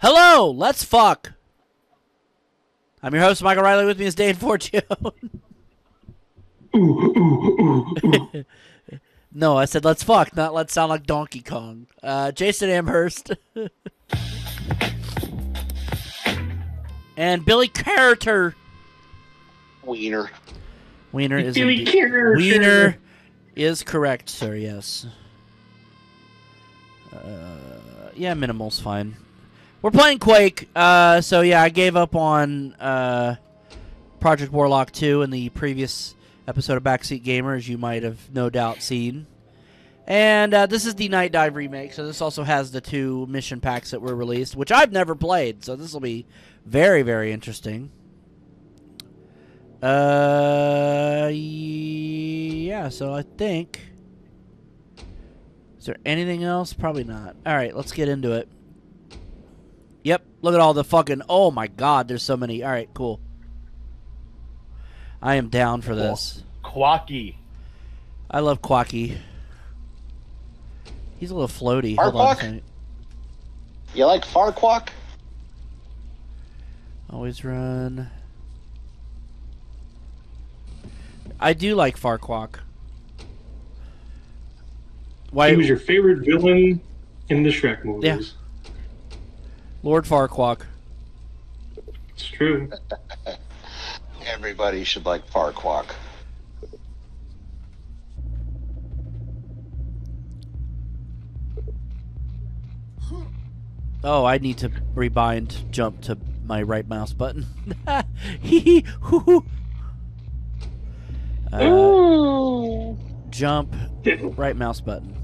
Hello, let's fuck. I'm your host, Michael Riley. With me is Dane Forgione. no, I said let's fuck, not let's sound like Donkey Kong. Uh, Jason Amherst. and Billy Carter. Wiener. Wiener is Billy Carter. Wiener is correct, sir. Yes. Uh, yeah, minimal's fine. We're playing Quake, uh, so yeah, I gave up on uh, Project Warlock 2 in the previous episode of Backseat Gamer, as you might have no doubt seen. And uh, this is the Nightdive remake, so this also has the two mission packs that were released, which I've never played, so this will be very, very interesting. Uh, yeah. So I think. Is there anything else? Probably not. All right, let's get into it. Yep. Look at all the fucking. Oh my god, there's so many. All right, cool. I am down for this. Quacky. I love Quacky. He's a little floaty. Hold on a second. You like Farquaad? Always run. I do like Farquaad. Why? He was your favorite villain in the Shrek movies. Lord Farquaad. It's true. Everybody should like Farquaad. Oh, I need to rebind jump to my right mouse button. Hee hee hoo hoo. Uh, jump, right mouse button.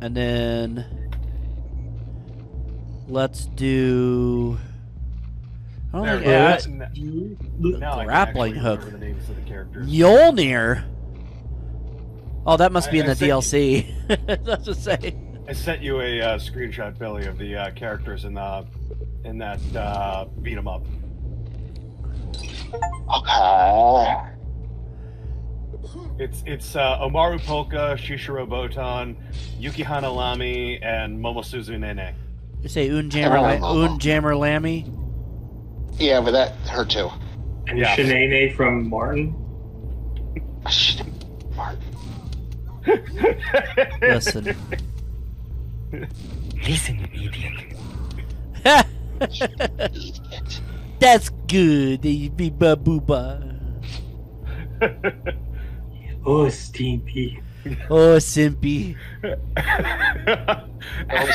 And then let's do. I don't There think we go. I- That's- Now I Grappling actually hook. remember the names of the characters. Mjolnir. Oh, that must be in I- I the sent DLC. That's to say. I sent you a uh, screenshot, Billy, of the uh, characters in the in that uh, beat 'em up. Okay. It's it's uh, Omaru Polka, Shishiro Botan, Yukihana Lamy, and Momosuzu Nene. You say Unjammer, Everyone Unjammer Lammy? Yeah, but that her too. And Yeah. Shanae from Martin. Martin. Listen. Listen, you idiot. That's good. You be ba booba. Oh, Stimpy. Oh, Simpy. Oh,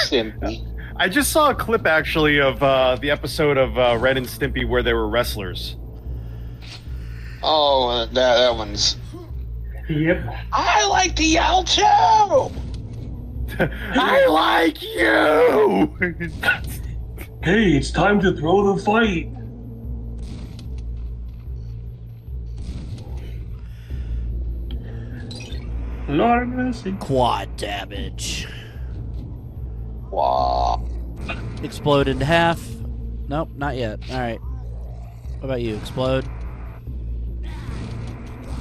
Stimpy. I just saw a clip actually of uh, the episode of uh, Ren and Stimpy where they were wrestlers. Oh, uh, that that one's. Yep. I like to yell too. I like you. Hey, it's time to throw the fight. Lord mercy. Quad damage. Wow. Explode in half. Nope, not yet. Alright. What about you? Explode?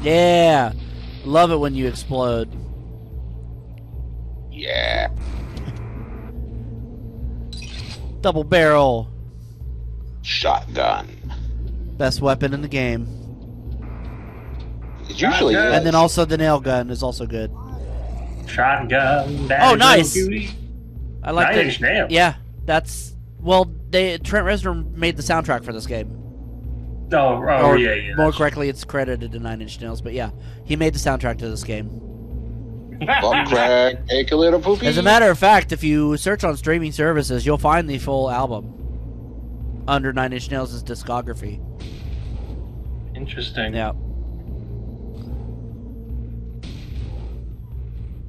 Yeah! Love it when you explode. Yeah. Double barrel. Shotgun. Best weapon in the game. It usually Shotgun. is. And then also the nail gun is also good. Shotgun. Oh, nice. Beauty. I like Nine that. Inch Nails. Yeah, that's well. They Trent Reznor made the soundtrack for this game. Oh, oh or yeah, yeah. more correctly, it's credited to Nine Inch Nails. But yeah, he made the soundtrack to this game. Bum crack, take a little poopy. As a matter of fact, if you search on streaming services, you'll find the full album under Nine Inch Nails' discography. Interesting. Yeah.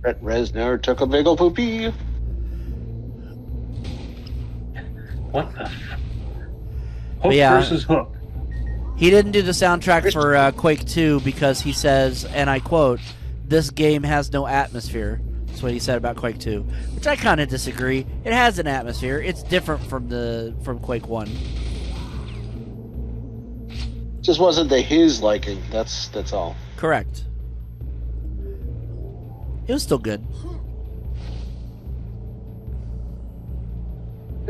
Brett Resner took a big ol' poopy. What the? Hook yeah. versus Hook. He didn't do the soundtrack for uh, Quake 2 because he says, and I quote, "This game has no atmosphere." That's what he said about Quake 2, which I kind of disagree. It has an atmosphere. It's different from the from Quake 1. Just wasn't to his liking. That's that's all. Correct. It was still good.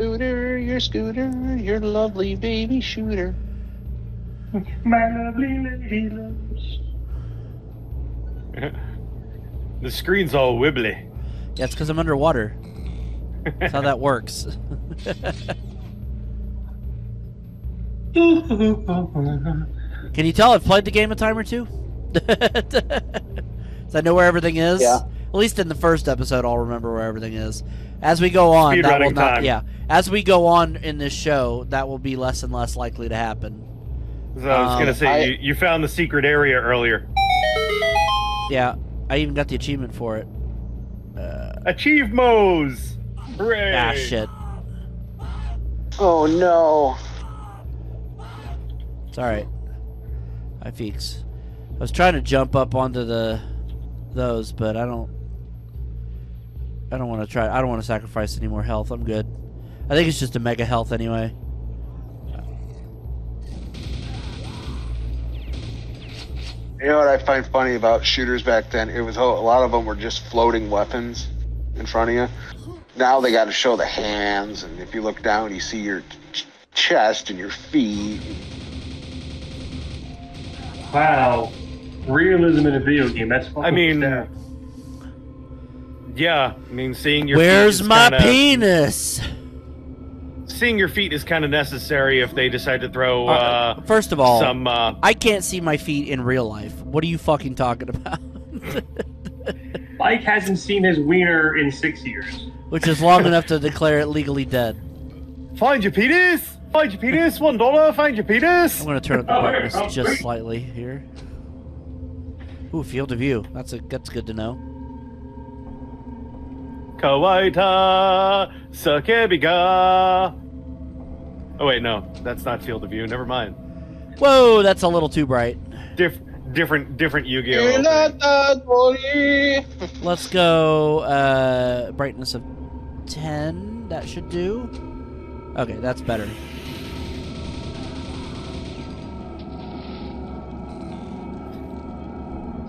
Scooter, your scooter, your lovely baby shooter. My lovely lady loves. the screen's all wibbly. Yeah, it's because I'm underwater. That's how that works. Can you tell I've played the game a time or two? so I know where everything is. Yeah. At least in the first episode, I'll remember where everything is. As we go on, that will not. time. Yeah. As we go on in this show, that will be less and less likely to happen. So I was Um, gonna say I- you, you found the secret area earlier. Yeah, I even got the achievement for it. Uh, Achieve Mose! Hooray! ah, shit. Oh no. It's all right. I fix. I was trying to jump up onto the those, but I don't. I don't want to try. I don't want to sacrifice any more health. I'm good. I think it's just a mega health anyway. You know what I find funny about shooters back then? It was a lot of them were just floating weapons in front of you. Now they got to show the hands, and if you look down, you see your ch- chest and your feet. Wow. Realism in a video game. That's fucking I mean, sad. Yeah, I mean, seeing your Where's feet is my kinda, penis? Seeing your feet is kind of necessary if they decide to throw uh, Uh, First of all, some. Uh, I can't see my feet in real life. What are you fucking talking about? Mike hasn't seen his wiener in six years. Which is long enough to declare it legally dead. find your penis. Find your penis. One dollar. Find your penis. I'm gonna turn up the Oh, brightness oh, just slightly here. Ooh, field of view. That's a that's good to know. Kawaita Sakebiga. Oh wait, no, that's not Field of View. Never mind. Whoa, that's a little too bright. Diff- different, different Yu-Gi-Oh. Let's go uh, brightness of 10. That should do. Okay, that's better.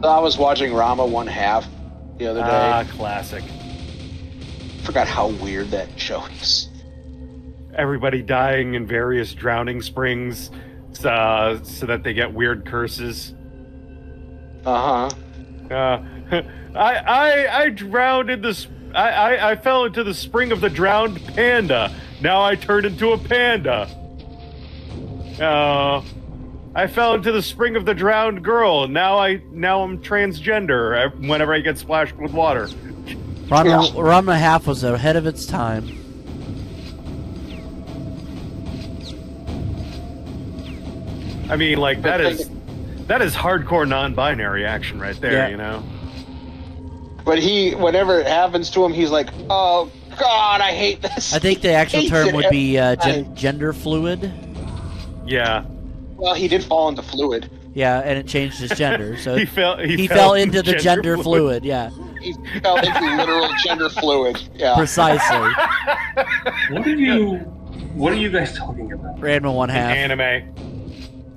So I was watching Ranma one half the other day. Ah, classic. Forgot how weird that show is. Everybody dying in various drowning springs, uh, so that they get weird curses. Uh huh. Uh, I, I, I drowned in this. I, I, I fell into the spring of the drowned panda. Now I turned into a panda. Uh, I fell into the spring of the drowned girl. Now I, now I'm transgender. Whenever I get splashed with water. Ranma, Yeah. Ranma half was ahead of its time. I mean, like that is, that is hardcore non-binary action right there. Yeah. You know. But he, whenever it happens to him, he's like, "Oh God, I hate this." I think the actual term would be uh, gen- gender fluid. Yeah. Well, he did fall into fluid. Yeah, and it changed his gender. So He fell. He, he fell into the gender fluid. Yeah, He fell into literal gender fluid. Yeah. precisely. What are you? What are you guys talking about? Ranma one half. Anime.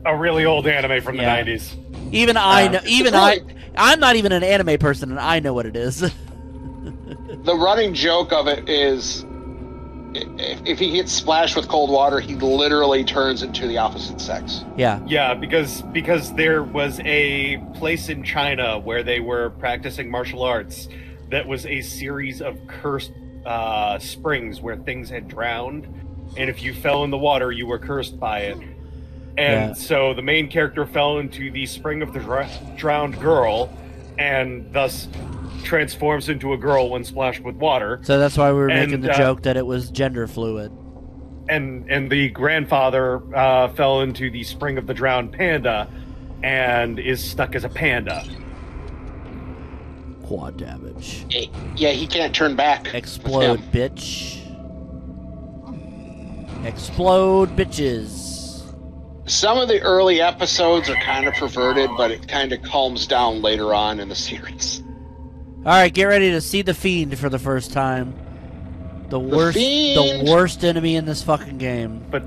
A really old anime from Yeah. the 90s. Even I Uh, know. Even it's I. really- I'm not even an anime person, and I know what it is. The running joke of it is, i- if, if he gets splashed with cold water, he literally turns into the opposite sex. yeah. Yeah, because because there was a place in China where they were practicing martial arts that was a series of cursed uh, springs where things had drowned, and if you fell in the water, you were cursed by it. And Yeah. so the main character fell into the spring of the dr- drowned girl, and thus transforms into a girl when splashed with water. So that's why we were making the uh, joke that it was gender fluid. and and the grandfather uh, fell into the spring of the drowned panda and is stuck as a panda. Quad damage. Yeah, he can't turn back. Explode, bitch. Explode, bitches. Some of the early episodes are kind of perverted, but it kind of calms down later on in the series. All right, get ready to see the fiend for the first time. The, the worst, fiend. the worst enemy in this fucking game. But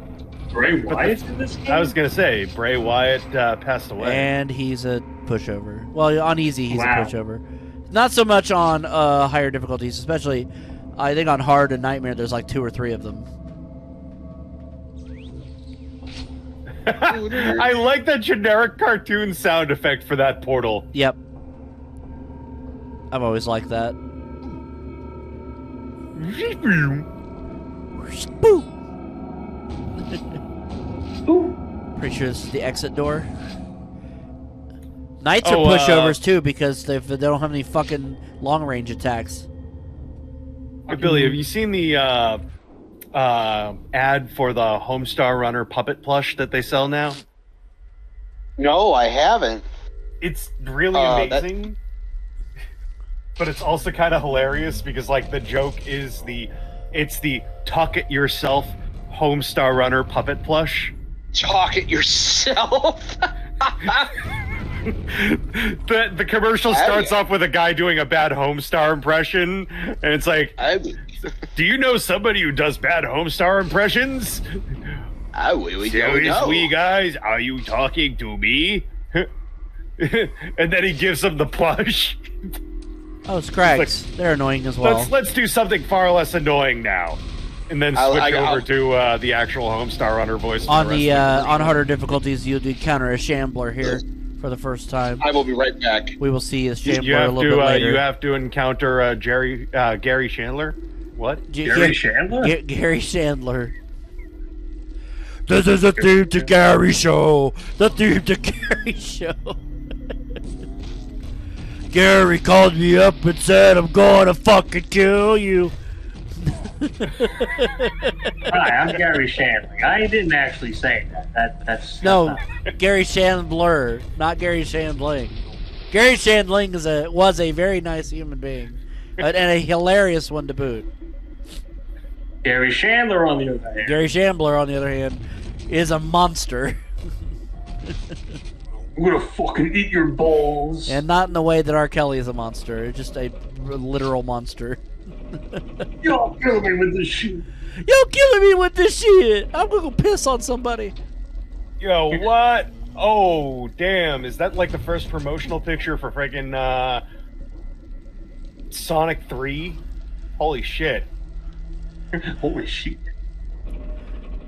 Bray Wyatt in this game? I was gonna say Bray Wyatt uh, passed away, and he's a pushover. Well, on easy, he's wow. a pushover. Not so much on uh, higher difficulties, especially. I think on hard and nightmare, there's like two or three of them. I like that generic cartoon sound effect for that portal. Yep. I've always liked that. Pretty sure this is the exit door. Knights Oh, are uh, pushovers too because they they don't have any fucking long range attacks. Hey, Billy, have you seen the uh, uh, ad for the Homestar Runner puppet plush that they sell now? No, I haven't. It's really Uh, that- amazing, but it's also kind of hilarious because like the joke is the it's the tuck it yourself Homestar Runner puppet plush. Talk it yourself. the the commercial starts off with a guy doing a bad Homestar impression, and it's like, I, "Do you know somebody who does bad Homestar impressions?" I, we, we don't Seriously, guys, are you talking to me? and then he gives him the plush. Oh, Scrags. They're annoying as well. Let's let's do something far less annoying now, and then I'll- switch I- I'll- over to uh, the actual Homestar Runner voice. on rest the uh, on harder difficulties, you'll encounter a shambler here for the first time. I will be right back. We will see a You- shambler you a have little to bit uh, later. you have to encounter uh, Jerry uh, Gary Chandler. What? G- Gary G- Chandler? G- Gary Chandler. This is a Theme to Gary show. The Theme to Gary show. Gary called me up and said, I'm gonna fucking kill you. Hi, I'm Gary Shanley. I didn't actually say that. That that's No, that's Gary Chandler, not Gary Shandling. Gary Shandling is a was a very nice human being, and and a hilarious one to boot. Gary Chandler on the other hand. Gary Shambler, on the other hand, is a monster, I'm gonna fucking eat your balls. and not in the way that R. Kelly is a monster. Just a literal monster. Y'all kill me with this shit. You're killing me with this shit. I'm gonna go piss on somebody. Yo, what? Oh, damn! Is that like the first promotional picture for freaking uh, Sonic Three? Holy shit! Holy shit.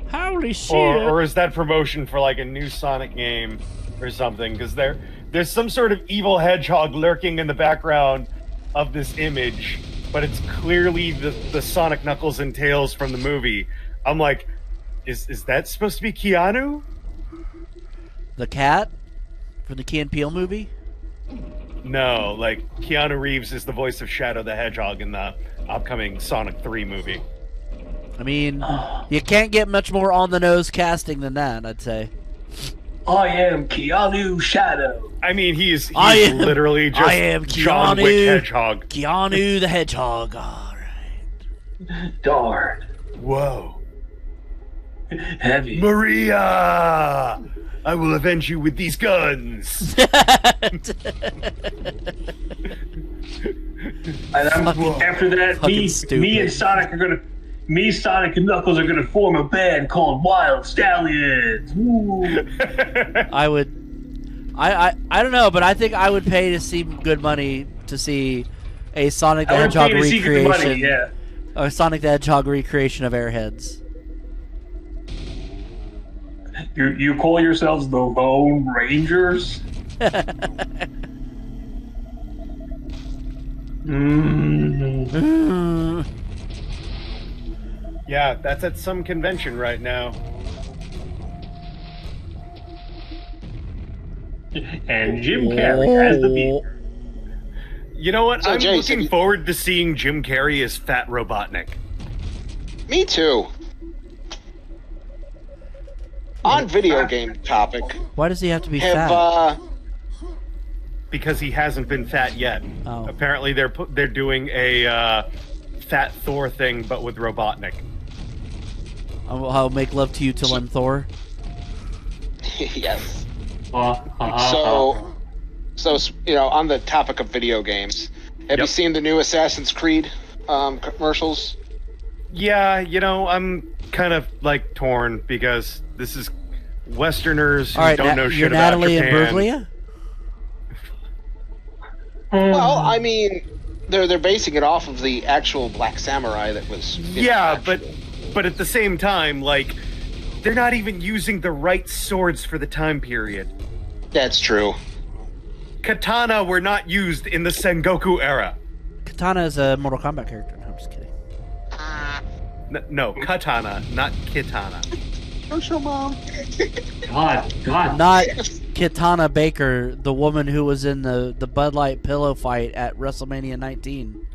Holy shit! Or, or is that promotion for like a new Sonic game or something? Because there, there's some sort of evil hedgehog lurking in the background of this image, but it's clearly the, the Sonic Knuckles and Tails from the movie. I'm like, is is that supposed to be Keanu? the cat from the Key and Peele movie. No, like Keanu Reeves is the voice of Shadow the Hedgehog in the upcoming Sonic 3 movie. I mean, you can't get much more on the nose casting than that. I'd say. I am Keanu Shadow. I mean, he's, he's I am- literally just I am John Keanu. Wick Hedgehog. Keanu the Hedgehog. All right. Darn. Whoa. Heavy. Maria! I will avenge you with these guns. And I'm, Fucking- after that, me, me and Sonic are gonna, me, Sonic, and Knuckles are gonna form a band called Wild Stallions. Woo. I would. I, I I don't know, but I think I would pay to see good money to see a Sonic the Hedgehog pay to see the recreation. money, yeah. A Sonic the Hedgehog recreation of Airheads. You, you call yourselves the Lone Rangers? Mm. Yeah, that's at some convention right now. And Jim Carrey as the beat. You know what? So, I'm Jason, looking you- forward to seeing Jim Carrey as Fat Robotnik. Me too. On video game topic, Why does he have to be have fat? uh, because he hasn't been fat yet. Oh. Apparently, they're pu- they're doing a uh, Fat Thor thing, but with Robotnik. I'll, I'll make love to you till I'm Thor. yes. Uh, uh, So, so you know, on the topic of video games, have you seen the new Assassin's Creed um, commercials? Yeah, you know, I'm kind of like torn because this is Westerners who All right, don't Na- know you're shit about Natalie Japan. Imbruglia. Well, I mean, they're they're basing it off of the actual Black Samurai that was. Yeah, action. but but at the same time, like they're not even using the right swords for the time period. That's true. Katana were not used in the Sengoku era. Katana is a Mortal Kombat character. No, I'm just kidding. N- no, katana, not kitana. Don't mom. God, God. Not Katana Baker, the woman who was in the, the Bud Light pillow fight at WrestleMania 19.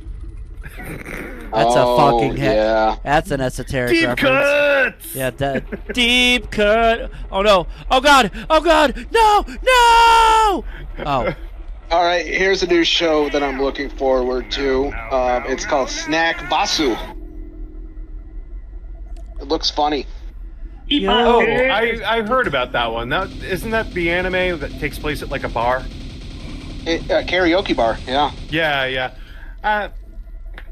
That's a fucking he- yeah. That's an esoteric Deep reference. cuts. Yeah, that deep cut. Oh no! Oh god! Oh god! No! No! Oh, All right, here's a new show that I'm looking forward to. Um, it's called Snack Basue. It looks funny. Eat Oh. I, I heard about that one. That isn't that the anime that takes place at like a bar? It, uh, karaoke bar, yeah. Yeah, yeah. Uh,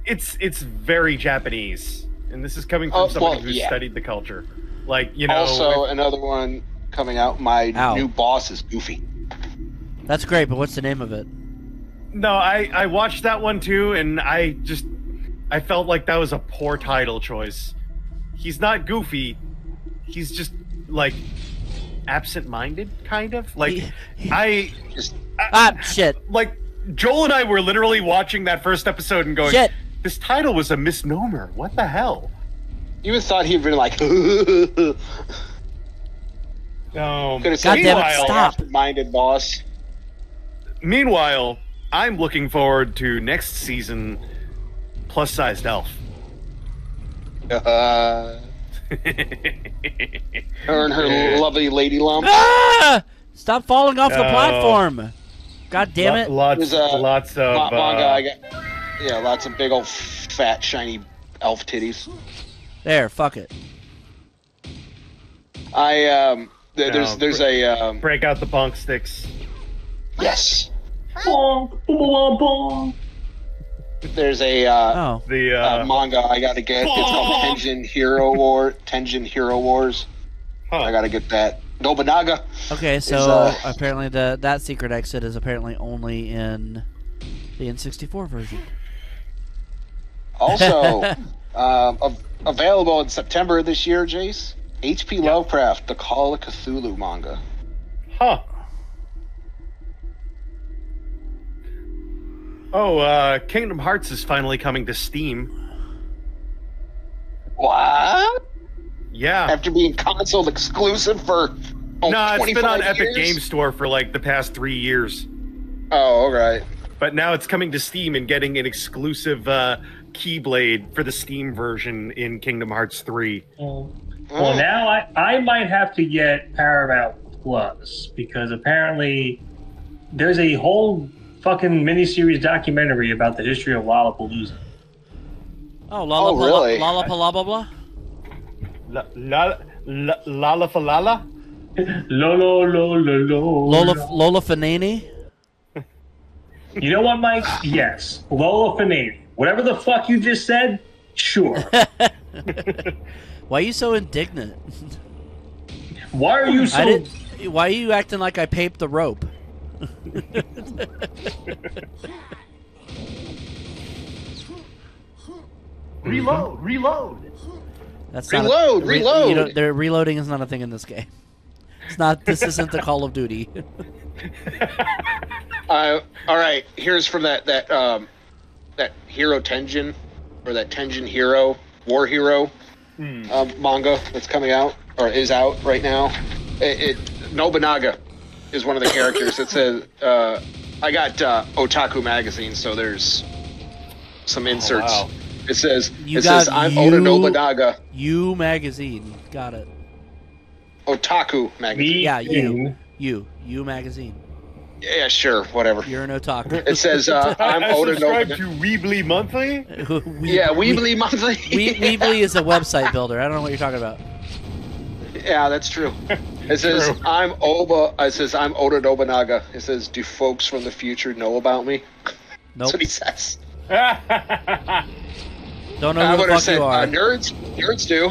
it's it's very Japanese, and this is coming from Oh, someone well, who yeah. studied the culture. Like you know, also, if- another one coming out. My Ow. new boss is Goofy. that's great. But what's the name of it? no, I I watched that one too, and I just I felt like that was a poor title choice. He's not goofy. He's just like absent-minded, kind of. Like He- I Just Ah, shit! like Joel and I were literally watching that first episode and going, Shit! "This title was a misnomer. What the hell?" you would thought he'd been like, could Um, have God said damn it, meanwhile, stop. minded boss. Meanwhile, I'm looking forward to next season. Plus-sized elf. Uh, her and her lovely lady lump. Ah! Stop falling off the platform! God damn it! Lots, There's a lots of Ma- manga. uh, I got, yeah, lots of big old fat shiny elf titties. There, fuck it. I um, th- No, there's there's a um, break out the bonk sticks. yes, Bonk, boom, boom, boom. there's a uh, Oh, The uh, uh, manga I gotta get. It's called Tenjin Hero War. Tenjin Hero Wars. huh. I gotta get that. Nobunaga. okay. So uh, apparently the that secret exit is apparently only in the N64 version. Also, um, av- available in September this year, Jace. H.P. Lovecraft, The Call of Cthulhu manga. Huh. Oh, uh, Kingdom Hearts is finally coming to Steam. What? Yeah. After being console exclusive for oh, no, it's been on 25 Epic years? Game Store for like the past three years. Oh, all right. But now it's coming to Steam and getting an exclusive uh, Keyblade for the Steam version in Kingdom Hearts 3. Well, Mm. now I, I might have to get Paramount Plus because apparently there's a whole fucking miniseries documentary about the history of Lollapalooza. Oh, Lolla Oh, really? Lolla blah blah blah. La la la la la fa la la? Lolo, lo, lo, lo. Lola Lola Fanini. You know what, Mike? Yes. Lola Fanini. Whatever the fuck you just said, sure. Why are you so indignant? Why are you so. I did. Why are you acting like I paped the rope? Reload, reload. That's Reload, a, re- reload. You know, the reloading is not a thing in this game. It's not. This isn't the Call of Duty. Uh, all right. Here's from that that um, that Hero Tenjin or that Tenjin Hero War Hero um, manga that's coming out or is out right now. It, it Nobunaga is one of the characters. it says uh, I got uh, Otaku magazine, so there's some inserts. wow. It says You it says I'm Oda you- Nobunaga. you magazine. Got it. Otaku magazine. Yeah, you. You. You magazine. Yeah, sure, whatever. You're an otaku. It says uh, I'm I Oda subscribe Nobunaga. to Weebly Monthly. We- Yeah, we- Weebly Monthly. We- Weebly is a website builder. I don't know what you're talking about. Yeah, that's true. It says True. I'm Oba. It says I'm Oda Nobunaga. It says, "Do folks from the future know about me?" Nope. That's what he says. Don't know I who the fuck said, you uh, are. "Nerds, nerds do."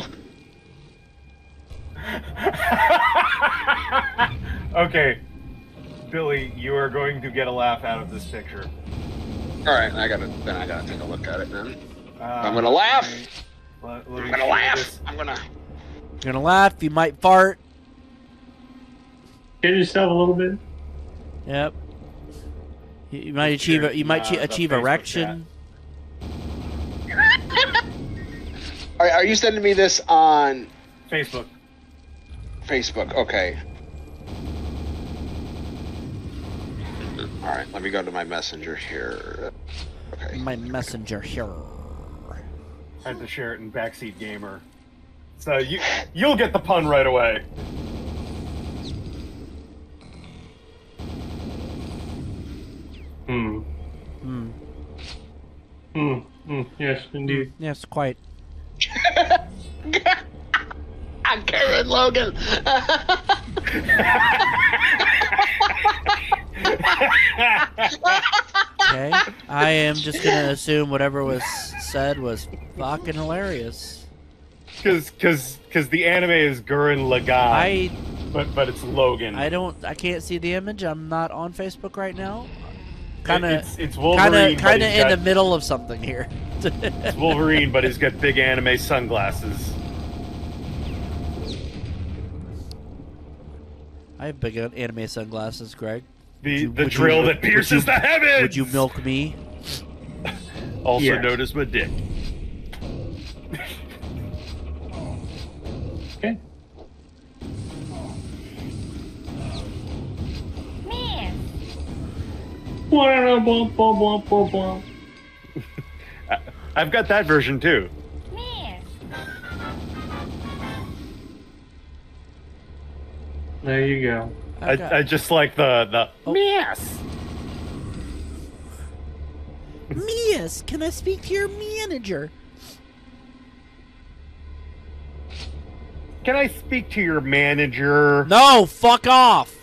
okay, Billy, you are going to get a laugh out of this picture. All right, I gotta then I gotta take a look at it. Then Uh, I'm gonna laugh. let- let I'm gonna laugh. this. I'm gonna. You're gonna laugh. You might fart. Get yourself a little bit. Yep. You, you might achieve. A, you might Nah, chi- the achieve Facebook erection. Are, are you sending me this on Facebook. Facebook? Okay. All right, let me go to my messenger here. Okay. My messenger here. I had to share it in Backseat Gamer. So you you'll get the pun right away. Hmm. Hmm. Hmm. Hmm. Yes, indeed. Yes, quite. Karen Logan. Okay. I am just gonna assume whatever was said was fucking hilarious. Cause cause cause the anime is Gurren Lagann, I but but it's Logan. I don't I can't see the image. I'm not on Facebook right now. Kind of it's, it's Wolverine, kind of kind of in got- the middle of something here. It's Wolverine, but he's got big anime sunglasses. I have big anime sunglasses, Greg. The you- the would you- drill that would pierces you- the heavens. Would you milk me? Also Yes. known as my dick. Okay. Blah. I've got that version too. There you go. I've got- I, I just like the the Oh. yes. Mias, can I speak to your manager? Can I speak to your manager? No, fuck off.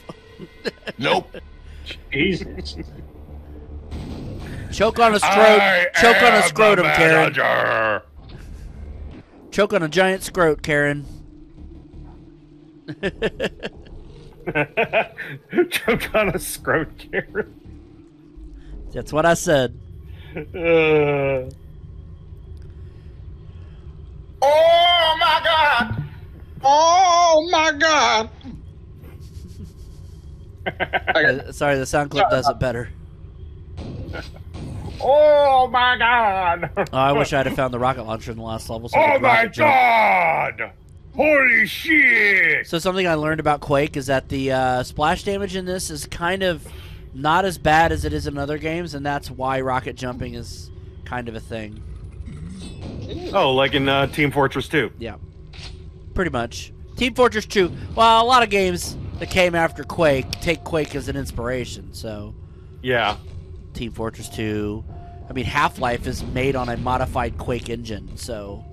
Nope. Jesus. Choke on a scrot. Choke on a scrotum, Karen. Karen. Choke on a giant scrot, Karen. Choke on a scrot, Karen. That's what I said. Uh, oh my god! Oh my god. Uh, sorry, the sound clip does it better. Oh my god! Oh, I wish I'd have found the rocket launcher in the last level. So I Oh could my rocket jump. Holy shit! So something I learned about Quake is that the uh, splash damage in this is kind of not as bad as it is in other games, and that's why rocket jumping is kind of a thing. Oh, like in uh, Team Fortress 2. Yeah, pretty much. Team Fortress 2. Well, a lot of games that came after Quake take Quake as an inspiration. So Yeah. Team Fortress 2. I mean, Half Life is made on a modified Quake engine, so.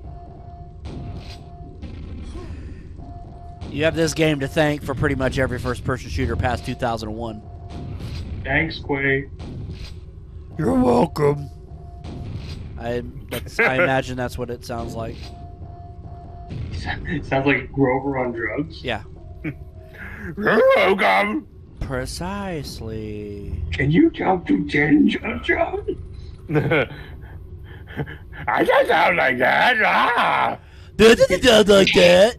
You have this game to thank for pretty much every first person shooter past 2001. Thanks, Quay. You're welcome. I that's, I imagine that's what it sounds like. Sounds like Grover on drugs. Yeah, Welcome! precisely. Can you jump to ten, John John? I just sound like that. Ah! Does it sound like that.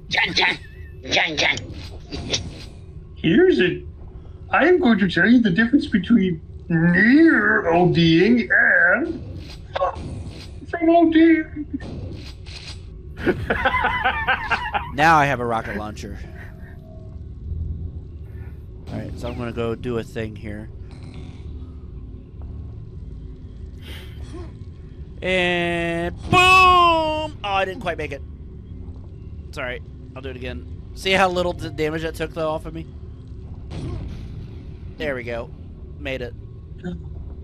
John, John, John, John. Here's it. I am going to tell you the difference between near ODing and uh, from ODing. Now I have a rocket launcher. All right, so I'm gonna go do a thing here. And boom! Oh, I didn't quite make it. It's all right. I'll do it again. See how little damage that took though off of me? There we go. Made it.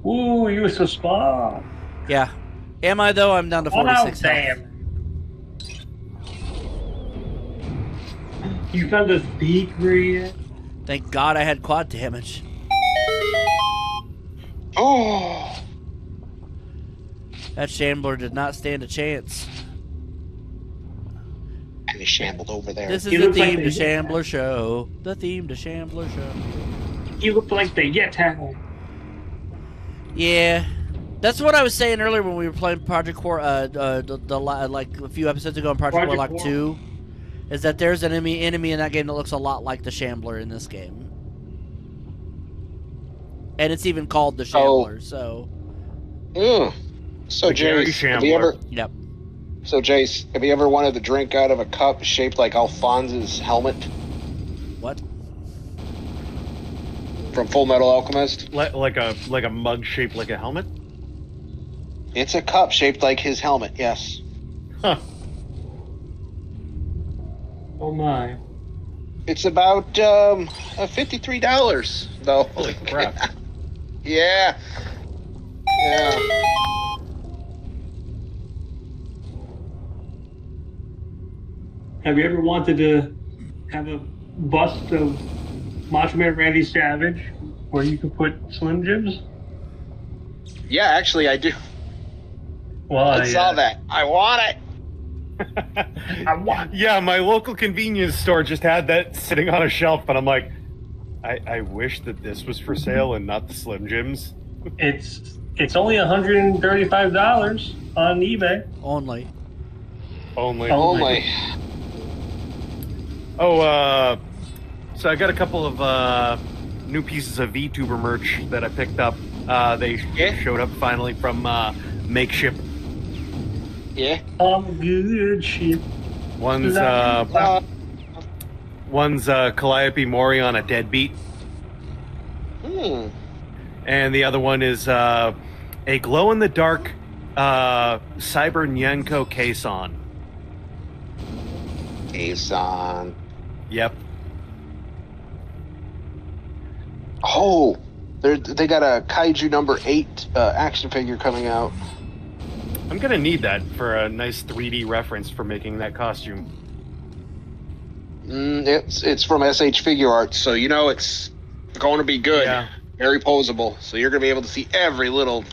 Ooh, you were so smart. Yeah. Am I though? I'm down to Oh, 46 health. damn. You found the secret. Thank God I had quad damage. Oh. That Shambler did not stand a chance. And he shambled over there. This is He the looks like theme the- to Shambler Show. The theme to Shambler Show. You look like the Yeti. Yeah, that's what I was saying earlier when we were playing Project War. Uh, uh the, the li- like a few episodes ago in Project, Project Warlock War- Two. is that there's an enemy enemy in that game that looks a lot like the Shambler in this game, and it's even called the Oh. Shambler. So, Ugh. So The Gary Jace, have you ever? yep. So Jace, have you ever wanted to drink out of a cup shaped like Alphonse's helmet What? from Full Metal Alchemist? Like, like a like a mug shaped like a helmet. It's a cup shaped like his helmet. Yes. Huh. Oh my. It's about um, uh, fifty-three dollars, though. Holy crap. yeah. Yeah. Have you ever wanted to have a bust of Macho Man Randy Savage where you could put Slim Jims? Yeah, actually, I do. Well, I I, saw uh, that. I want it. I want. yeah, my local convenience store just had that sitting on a shelf, and I'm like, I, I wish that this was for sale and not the Slim Jims. It's it's only $135 on eBay. Only. Only. Only. Oh, uh, so I got a couple of uh, new pieces of VTuber merch that I picked up. Uh, they Yeah. showed up finally from uh, Makeship. Yeah. Um, good shit. One's uh, Uh, one's uh, Calliope Mori on a deadbeat, hmm. and the other one is uh, a glow in the dark uh, Cyber Nyanko Kason. Aeson. Yep. Oh, they they got a Kaiju number eight uh, action figure coming out. I'm gonna need that for a nice 3D reference for making that costume. Mm, it's it's from S.H.Figuarts, so you know it's going to be good. Yeah. Very posable, so you're going to be able to see every little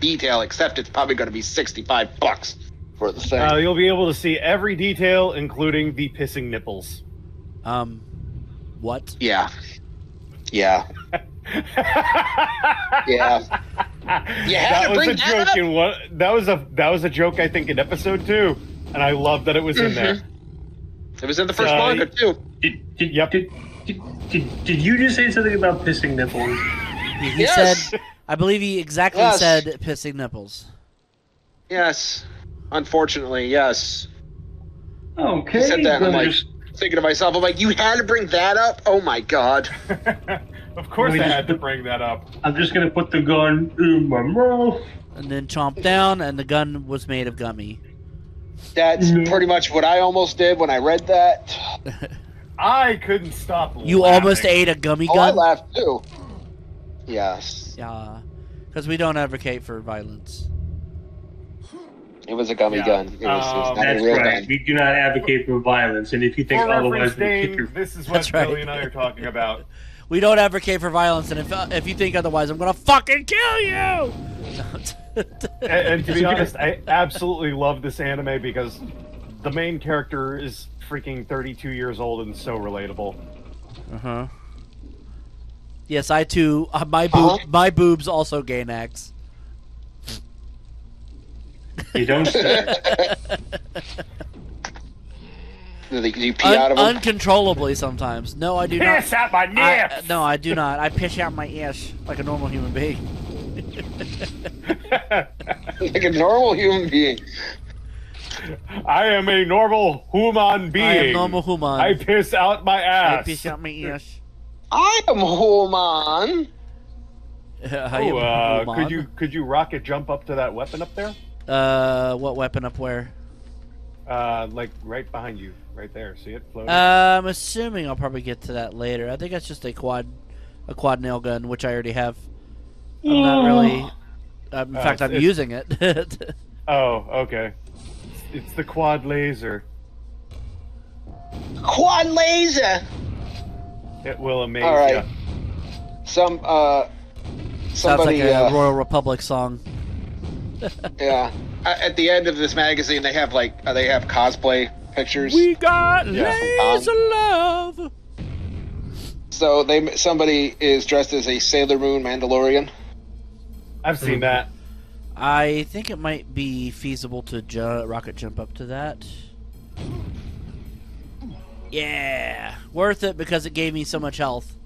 detail. Except it's probably going to be sixty-five bucks for the thing. Uh, you'll be able to see every detail, including the pissing nipples. Um, what? yeah, yeah, yeah. You had that was a joke up? in what? That was a that was a joke I think in episode two, and I love that it was in there. It was in the first Uh, manga too. Did, did, Yep. did, did, did, did you just say something about pissing nipples? He, he Yes. said, I believe he exactly Yes. said pissing nipples. Yes, unfortunately, yes. Okay. He said that, and I'm like just- thinking to myself, I'm like, you had to bring that up? Oh my god. of course, I had to bring that up. I'm just gonna put the gun in my mouth. And then chomp down, and the gun was made of gummy. That's No. pretty much what I almost did when I read that. I couldn't stop. You laughing. almost ate a gummy Oh, I laughed too. Yes, Yeah. Because we don't advocate for violence. It was a gummy Yeah. gun. It was, it was Um, not That's a real right. gun. We do not advocate for violence, and if you think For otherwise, reference, we kick Dane, your. this is what That's right. Billy and I are talking about. We don't advocate for violence, and if, uh, if you think otherwise, I'm gonna fucking kill you! And, and to be honest, I absolutely love this anime because the main character is freaking 32 years old and so relatable. Uh huh. Yes, I too. Uh, my boob, Uh-huh. my boobs also gain X. You don't say. Did they- did you pee Un- out of them? uncontrollably sometimes. No, I do not. Piss out my I, nips! no, I do not. I piss out my ass like a normal human being. like a normal human being. I am a normal human being. I am normal human. I piss out my ass. I piss out my ass. I am human. I am Oh, uh, human. could you could you rocket jump up to that weapon up there? Uh, what weapon up where? Uh, like right behind you, right there. See it floating? Uh, I'm assuming I'll probably get to that later. I think that's just a quad, a quad nail gun, which I already have. I'm not really. Um, in Uh, fact, I'm it's- using it. oh, okay. It's, it's the quad laser. Quad laser. It will amaze All right. ya. Some uh, Sounds like a uh, Royal Republic song. Yeah. At the end of this magazine, they have like uh, they have cosplay pictures. We got Yeah. laser love. So they somebody is dressed as a Sailor Moon Mandalorian. I've seen that. I think it might be feasible to ju- rocket jump up to that. Yeah, worth it because it gave me so much health.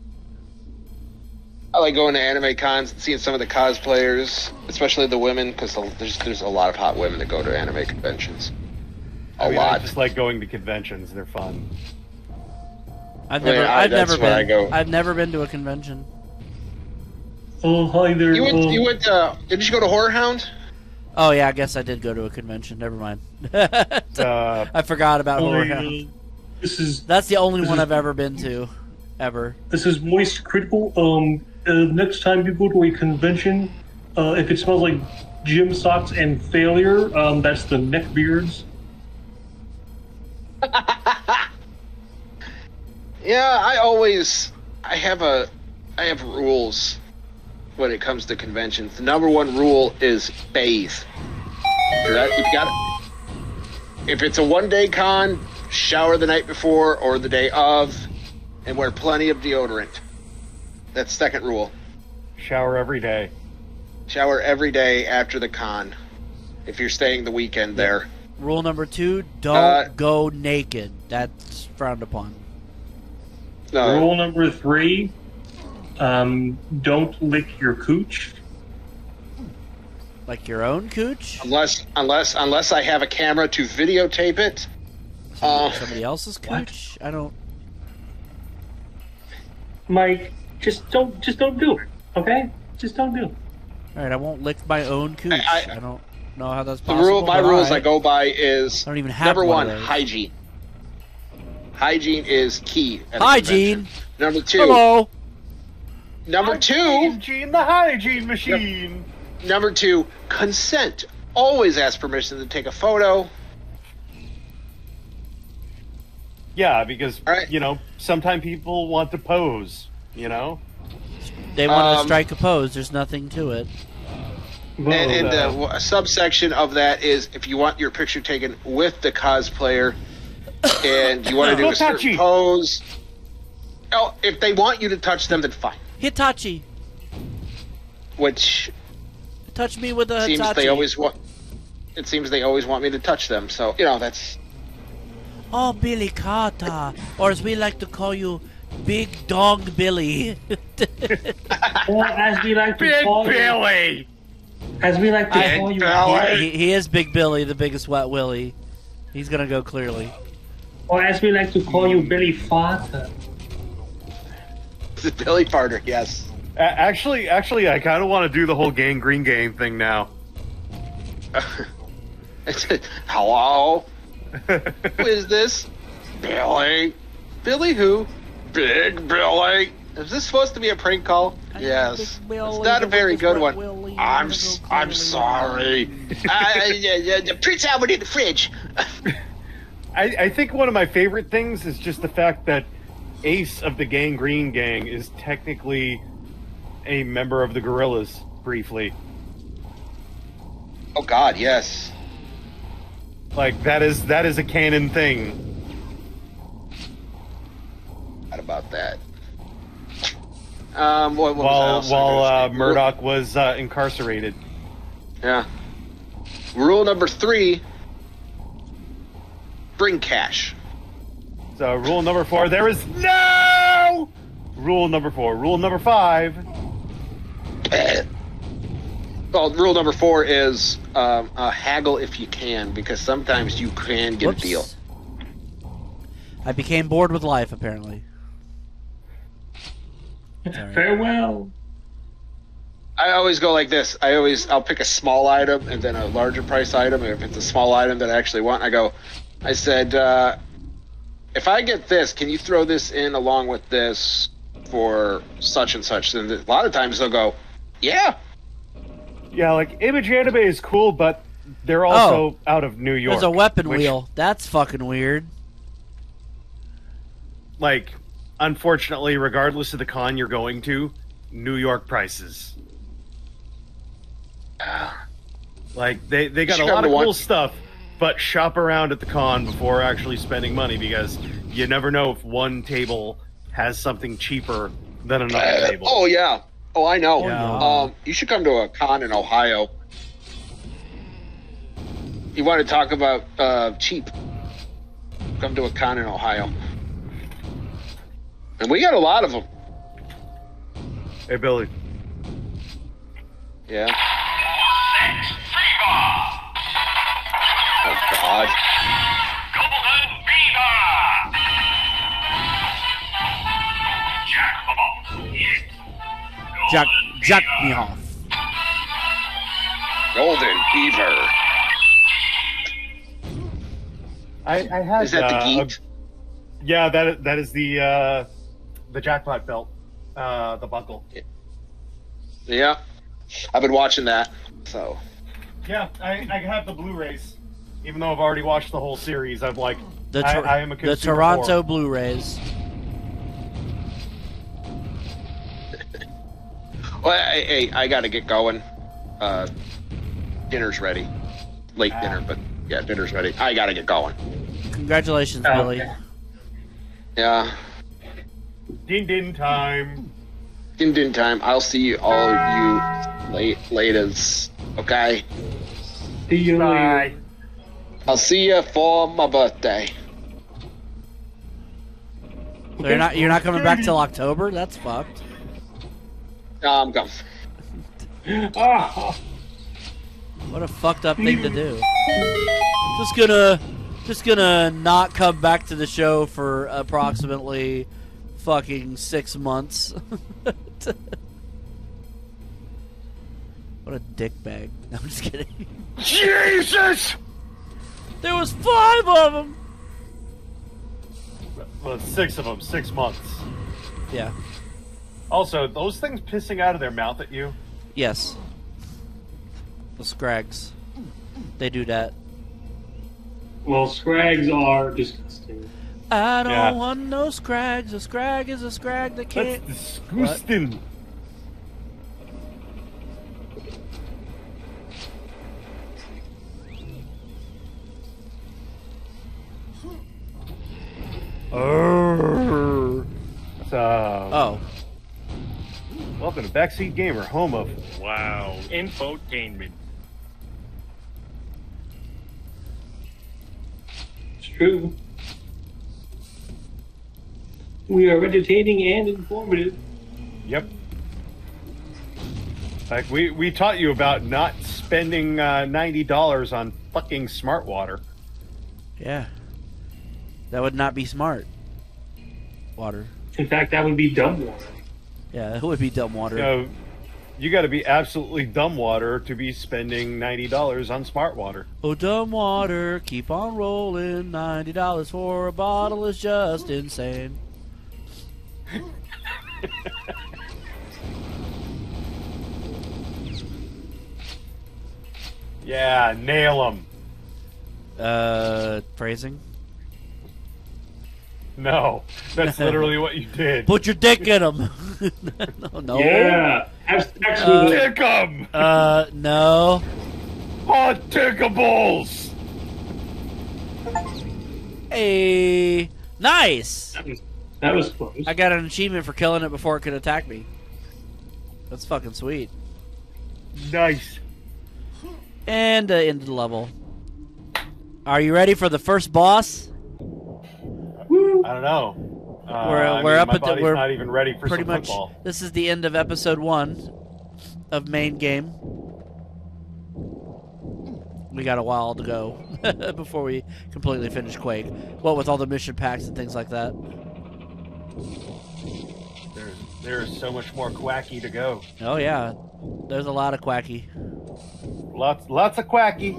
I like going to anime cons and seeing some of the cosplayers, especially the women, because there's there's a lot of hot women that go to anime conventions. A I mean, I lot. just like going to conventions. They're fun. I've never, I- I've never where I been. go. I've never been to a convention. Oh, hi there. You went. um, You went. Uh, didn't you go to Horror Hound? Oh yeah, I guess I did go to a convention. Never mind. Uh, I forgot about Horror yeah. Hound. This is That's the only one is- I've ever been to, ever. this is Moist Critikal. Um, uh, next time you go to a convention, uh, if it smells like gym socks and failure, um, that's the neckbeards. Yeah, I always. I have a. I have rules when it comes to conventions. The number one rule is bathe. If, got. If it's a one day con, shower the night before or the day of, and wear plenty of deodorant. That's second rule. shower every day. Shower every day after the con. If you're staying the weekend there. Rule number two: don't Uh, go naked. That's frowned upon. No. Rule number three: um, don't lick your cooch. Like your own cooch, Unless unless unless I have a camera to videotape it. Uh, somebody else's What? cooch. I don't. Mike, just don't, just don't do it. Okay, just don't do it. All right, I won't lick my own cooch. I, I- don't know how that's possible. the possible. rule my rules I, I go by is I don't even have number one. one, hygiene. Hygiene is key. Hygiene. Number two. Hello. Number two. Gene, the hygiene machine. Number two. Consent. Always ask permission to take a photo. Yeah, because All right. you know sometimes people want to pose. You know, They want to Um, strike a pose. There's nothing to it. And, and uh, the w- subsection of that is if you want your picture taken with the cosplayer and you want to do a certain touchy. pose. Oh, if they want you to touch them, then fine. Hitachi, Which touch me with a seems Hitachi. they always want. It seems they always want me to touch them. So you know that's Oh, Billy Carter, or as we like to call you, Big Dog Billy. Or as we like to Big call you, Billy. as we like to I- call you, he, he is Big Billy, the biggest wet willy. He's gonna go clearly. or as we like to call you, Billy Farter. the Billy Farter. Yes. A- actually, actually, I kind of want to do the whole Gangreen game thing now. Hello. Who is this? Billy. Billy who? Big Billy. Is this supposed to be a prank call? Yes. It's not a very good one. I'm s- I'm sorry. uh, yeah, yeah, yeah, Prince Albert in the fridge. I, I think one of my favorite things is just the fact that Ace of the Gangreen Gang is technically a member of the Gorillaz. Briefly, Oh God, yes. like that is that is a canon thing. What about that? Um, what, what while else I while uh, say? Murdoc was uh, incarcerated. Yeah. Rule number three: bring cash. So rule number four, there is no rule number four. Rule number five, Well, rule number four is um, uh, haggle if you can, because sometimes you can get Whoops. a deal. I became bored with life, apparently. Sorry. Farewell. I always go like this. I always I'll pick a small item and then a larger price item. And if it's a small item that I actually want, I go. I said, uh, if I get this, can you throw this in along with this for such and such? And a lot of times they'll go, yeah. yeah, like Image Anime is cool, but they're also out of New York. There's a weapon which, wheel. That's fucking weird. Like, unfortunately, regardless of the con you're going to, New York prices. Like they they got a lot of cool stuff, but shop around at the con before actually spending money because you never know if one table has something cheaper than another Uh, table. oh yeah. Oh, I know. Yeah. Um, you should come to a con in Ohio. You want to talk about uh, cheap? Come to a con in Ohio. And we got a lot of them. Hey, Billy. Yeah. Oh God. Jack Jack me off. Golden Beaver. I, I had. Is that uh, the a- geek? yeah, that is, that is the uh, the jackpot belt, uh, the buckle. Yeah. I've been watching that. So Yeah, I, I have the Blu-rays. Even though I've already watched the whole series, I'm like, The, I, Tor- I am a the Toronto horror. Blu-rays. well, hey, hey, I gotta get going. Uh dinner's ready. Late Ah. dinner, but yeah, dinner's ready. I gotta get going. Congratulations, Oh, Billy. okay. Yeah. Din din time. In din time. I'll see you all you late laters. Okay? See you later. Bye. I'll see you for my birthday. So you're not you're not coming back till October? That's fucked. No, I'm gone. Ah, What a fucked up thing to do. Just gonna just gonna not come back to the show for approximately fucking six months. what a dick bag. No, I'm just kidding. Jesus! There was five of them. Well, six of them, six months. Yeah. Also, those things pissing out of their mouth at you. Yes. The Scrags. They do that. well, Scrags are disgusting. I don't Yeah. want no Scrags. A Scrag is a Scrag that can't. That's disgusting. So, Oh. welcome to Backseat Gamer, home of Wow, infotainment. It's true. We are entertaining and informative. Yep. Like we we taught you about not spending uh, ninety dollars on fucking smart water. Yeah. That would not be smart. Water. In fact, that would be dumb water. Yeah, that would be dumb water. You know, you got to be absolutely dumb water to be spending ninety dollars on smart water. Oh, dumb water, keep on rolling. Ninety dollars for a bottle is just insane. Yeah, nail them. Uh, phrasing. No, that's literally what you did. Put your dick in them. no, no. Yeah. Have sex Uh, with it. Dick 'em! Uh, no. Hot tickables! Hey, nice. That was, that was close. I got an achievement for killing it before it could attack me. That's fucking sweet. Nice. And uh, end the level. Are you ready for the first boss? I don't know. Uh, We're- I we're mean, up my at the- we're not even ready for Pretty some much. football. This is the end of episode one of main game. We got a while to go before we completely finish Quake. What with all the mission packs and things like that. There's there's so much more quacky to go. Oh yeah, there's a lot of quacky. Lots lots of quacky.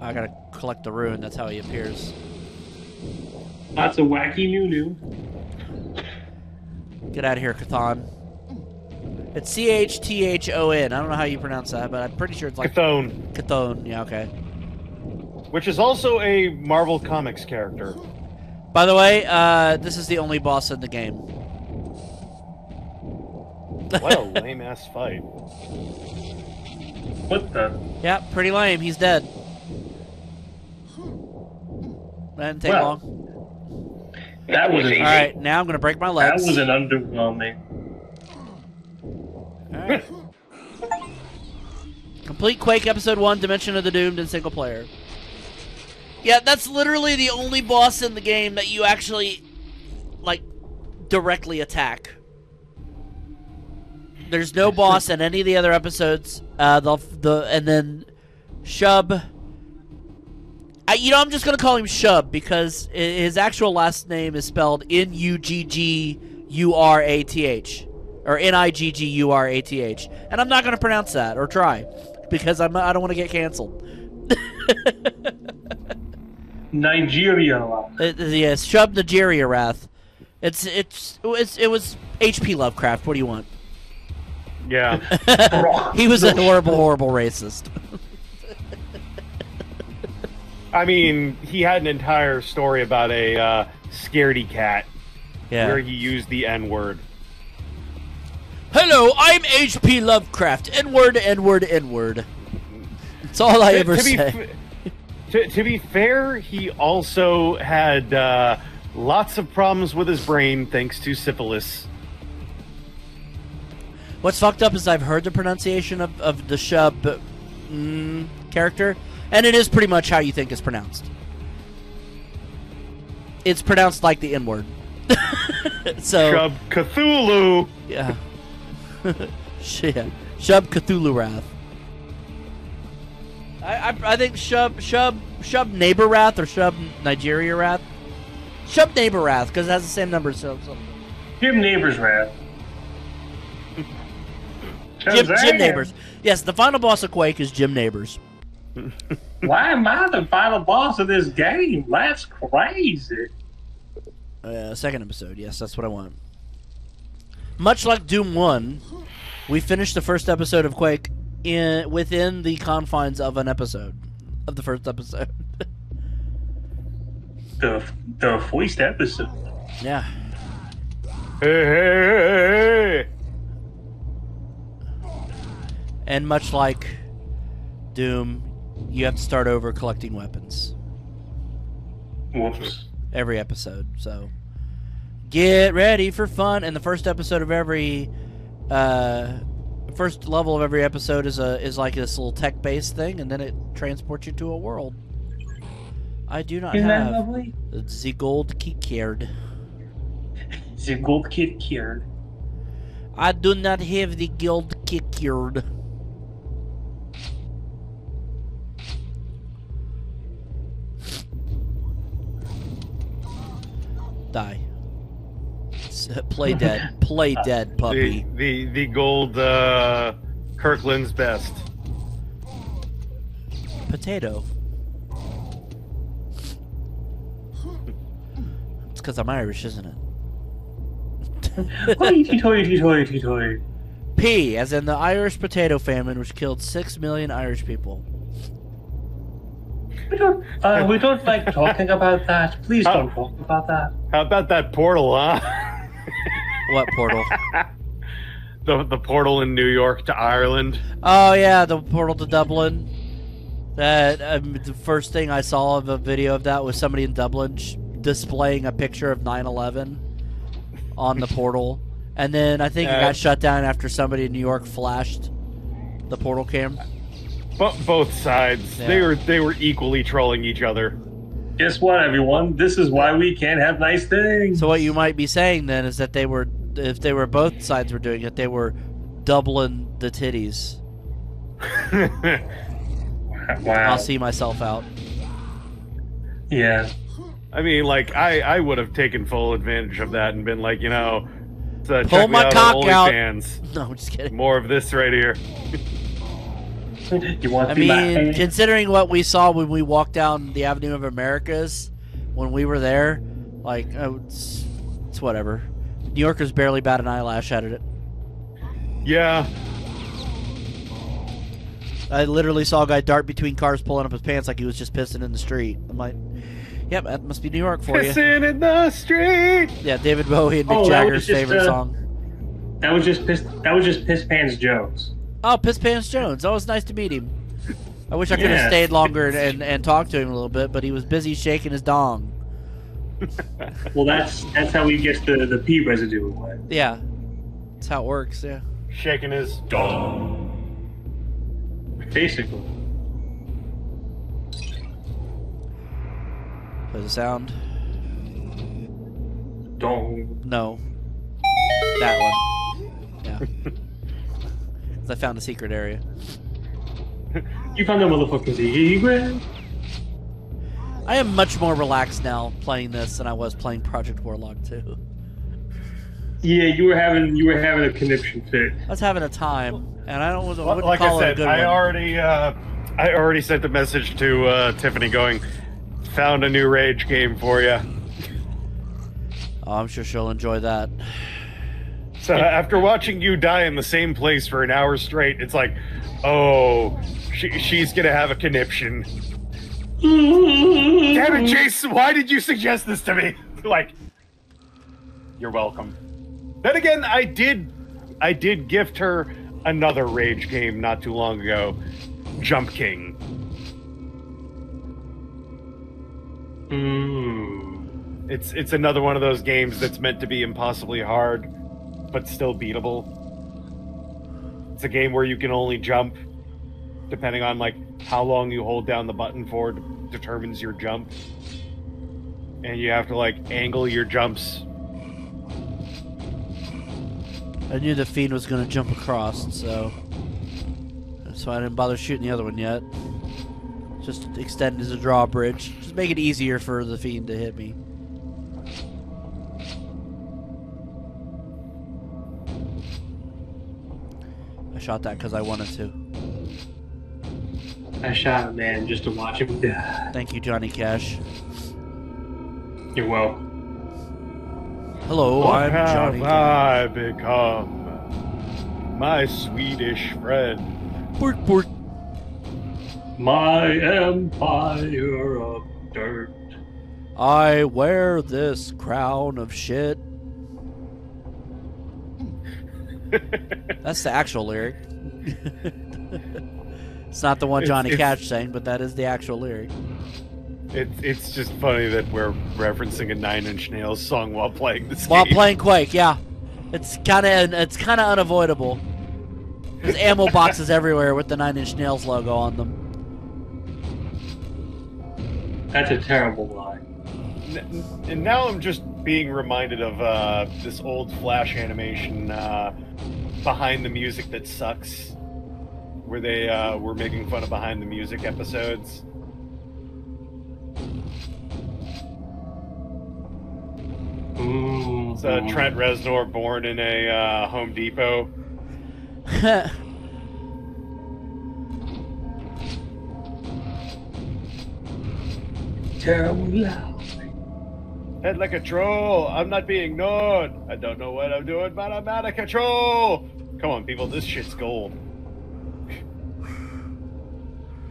I gotta collect the rune. That's how he appears. Lots of wacky new new. Get out of here, Cathan. It's C H T H O N. I don't know how you pronounce that, but I'm pretty sure it's like Chthon, Cathone. Yeah, okay. which is also a Marvel Comics character. By the way, uh, this is the only boss in the game. What a lame ass fight. What the? Yeah, pretty lame. He's dead. That didn't take Well, long. That was an, All right, now I'm gonna break my legs. that was an underwhelming. All right. Complete Quake Episode One: Dimension of the Doomed in single player. Yeah, that's literally the only boss in the game that you actually like directly attack. There's no boss in any of the other episodes. Uh, the the and then Shub. I, you know, I'm just gonna call him Shub because his actual last name is spelled N U G G U R A T H or N I G G U R A T H, and I'm not gonna pronounce that or try because I'm I don't want to get canceled. Nigeria. It, yes, Shub Nigeria Wrath. It's it's it's it was H.P. Lovecraft. What do you want? Yeah. he was a horrible, horrible racist. I mean, he had an entire story about a uh, scaredy cat Yeah. where he used the N word. Hello, I'm H.P. Lovecraft. N-word, N-word, N-word. That's all I To- ever to be say. To, to be fair, he also had uh, lots of problems with his brain thanks to syphilis. What's fucked up is I've heard the pronunciation of, of the Shub mm, character, and it is pretty much how you think it's pronounced. It's pronounced like the N-word. so Shub Cthulhu. yeah, Shit. Shub Cthulhu Wrath. I, I, I think Shub Shub Shub Neighbor Wrath or Shub Nigeria Wrath. Shub Neighbor Wrath because it has the same number. So, so. Jim Nabors Wrath. Jim, Jim Nabors. Yes, the final boss of Quake is Jim Nabors. Why am I the final boss of this game? That's crazy. Uh, second episode. Yes, that's what I want. Much like Doom One, we finished the first episode of Quake in within the confines of an episode of the first episode. The the first episode. yeah. Hey, hey, hey, And much like Doom, you have to start over collecting weapons Whoops. every episode. So get ready for fun. And the first episode of every uh, first level of every episode is a is like this little tech based thing, and then it transports you to a world. I do not Isn't that have lovely? the gold key card. The gold kid cured. I do not have the gold key card. Die. S- Play dead. Play dead, The, puppy. the, the the gold uh, Kirkland's best. Potato. It's because I'm Irish, isn't it? Hoity toity toity toity. P, as in the Irish potato famine, which killed six million Irish people. We don't uh, we don't like talking about that. Please Oh. don't talk about that. How about that portal, huh? What portal? the, the portal in New York to Ireland. oh yeah, the portal to Dublin. That um, the first thing I saw of a video of that was somebody in Dublin sh- displaying a picture of 9/11 on the portal, and then I think it Uh, got shut down after somebody in New York flashed the portal cam. Bo- both sides. They were they were equally trolling each other. Guess what, everyone? This is why we can't have nice things. So what you might be saying then is that they were, if they were both sides were doing it, they were doubling the titties. wow. I'll see myself out. Yeah. I mean, like I I would have taken full advantage of that and been like, you know, uh, Pull my out cock out. OnlyFans. No, I'm just kidding. More of this right here. You want I to mean, fan? considering what we saw when we walked down the Avenue of Americas when we were there, like, oh, it's, it's whatever. New Yorkers barely bat an eyelash at it. Yeah, I literally saw a guy dart between cars pulling up his pants like he was just pissing in the street. I'm like, yep, that must be New York for you. pissing in the street. Yeah, David Bowie and Mick Oh, Jagger's just, favorite uh, song. that was just piss. That was just piss pants Jones. Oh, Piss Pants Jones. That was nice to meet him. I wish I could have Yeah. stayed longer and, and, and talked to him a little bit, but he was busy shaking his dong. Well, that's that's how he gets the the pee residue away. Yeah, that's how it works. Yeah. Shaking his Basically. Play the sound. Don't. No. that one. Yeah. 'Cause I found a secret area. You found that motherfucking secret. I am much more relaxed now playing this than I was playing Project Warlock 2. Yeah, you were having you were having a conniption fit. I was having a time, and I don't I Well, wouldn't like call I it a said, good I one. already uh, I already sent a message to uh, Tiffany going, found a new rage game for you. Oh, I'm sure she'll enjoy that. So after watching you die in the same place for an hour straight, it's like, oh, she, she's gonna have a conniption. Damn it, Jason! Why did you suggest this to me? like, you're welcome. Then again, I did, I did gift her another rage game not too long ago, Jump King. Mm. It's it's another one of those games that's meant to be impossibly hard, but still beatable. It's a game where you can only jump, depending on like how long you hold down the button for determines your jump, and you have to like angle your jumps. I knew the fiend was going to jump across, so so I didn't bother shooting the other one yet. Just extend as a drawbridge. Just make it easier for the fiend to hit me. I shot that because I wanted to. I shot a man just to watch him die. Thank you, Johnny Cash. You're welcome. Hello, what I'm have Johnny. Cash. I become? My Swedish friend. Bork, bork. My empire of dirt. I wear this crown of shit. That's the actual lyric. it's not the one Johnny it's- Cash sang, but that is the actual lyric. It's it's just funny that we're referencing a Nine Inch Nails song while playing this While game. playing Quake, yeah, it's kind of it's kind of unavoidable. There's ammo boxes everywhere with the Nine Inch Nails logo on them. That's a terrible lie. N- and now I'm just being reminded of uh, this old Flash animation uh, behind the music that sucks, where they uh, were making fun of behind the music episodes. Mm. It's uh, Trent Reznor born in a uh, Home Depot. Terrible loud. Head like a troll. I'm not being known. I don't know what I'm doing, but I'm out of control. Come on, people. This shit's gold.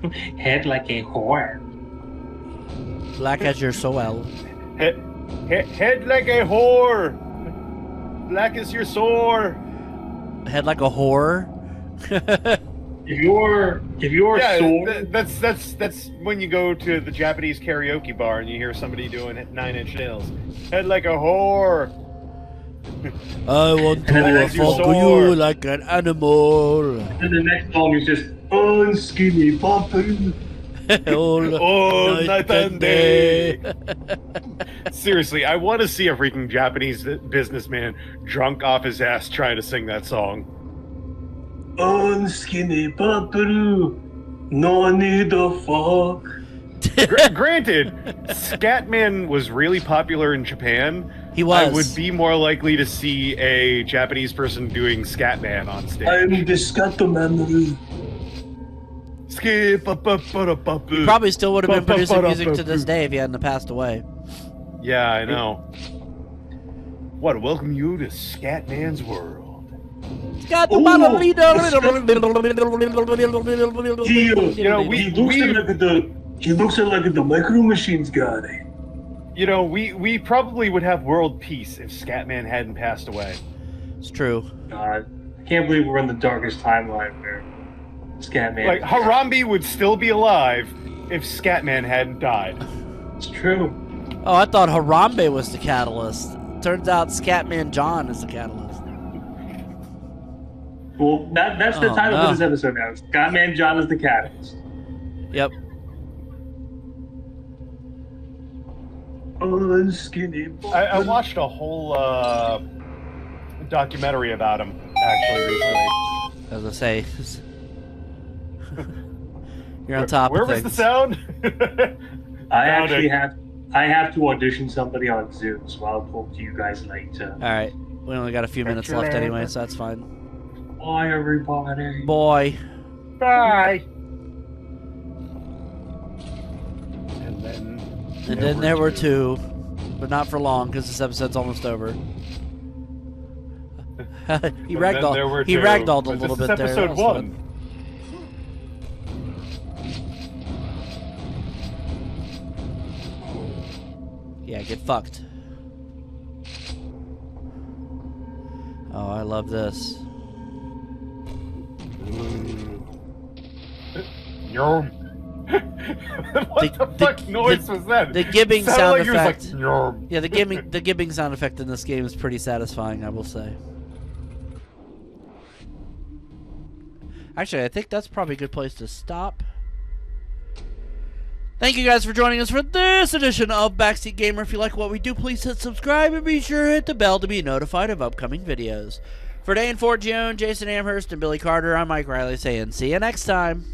Head like a whore. Black as your soul. Head, head, head like a whore. Black as your sore. Head like a whore. If you're if you're yeah, sore, th- that's that's that's when you go to the Japanese karaoke bar and you hear somebody doing Nine Inch Nails. Head like a whore. I want to as you fuck soar. you like an animal. and the next song is just oh skinny poppin'. All Oh, night night and and day. Seriously, I want to see a freaking Japanese businessman drunk off his ass trying to sing that song. Oh skinny poppin'. No need the fuck. Gr- granted, Scatman was really popular in Japan. He was. I would be more likely to see a Japanese person doing Scatman on stage. I'm up up. He probably still would have been producing music to this day if he hadn't passed away. Yeah, I know. What? to welcome you to Scatman's world. Got the Ooh. He, uh, You know, we- he looks we- at like the he looks at like the micro machines guy. You know, we we probably would have world peace if Scatman hadn't passed away. It's true. God, I can't believe we're in the darkest timeline where Scatman. Like Harambe would still be alive if Scatman hadn't died. It's true. Oh, I thought Harambe was the catalyst. Turns out Scatman John is the catalyst. Well, that, that's the Oh, title no. of this episode now. Scatman John is the catalyst. Yep. Oh, skinny. I, I watched a whole uh, documentary about him actually recently. As I say, you're on top Where of was things. the sound? I actually it. have I have to audition somebody on Zoom, so I'll talk to you guys later. All right, we only got a few minutes left anyway, so that's fine. Bye, everybody. Boy, Bye. And then there were two, but not for long because this episode's almost over. he there ragdolled. He two. ragdolled a little bit there. episode was one. Yeah, get fucked. Oh, I love this. Yum. What The- the, the- fuck noise the- was that? the gibbing sound like was like, effect. Yeah, the gibbing the gibbing sound effect in this game is pretty satisfying, I will say. Actually, I think that's probably a good place to stop. Thank you guys for joining us for this edition of Backseat Gamer. If you like what we do, please hit subscribe and be sure to hit the bell to be notified of upcoming videos. For Dane Forgione, Jason Amherst, and Billy Carter, I'm Mike Riley saying see you next time.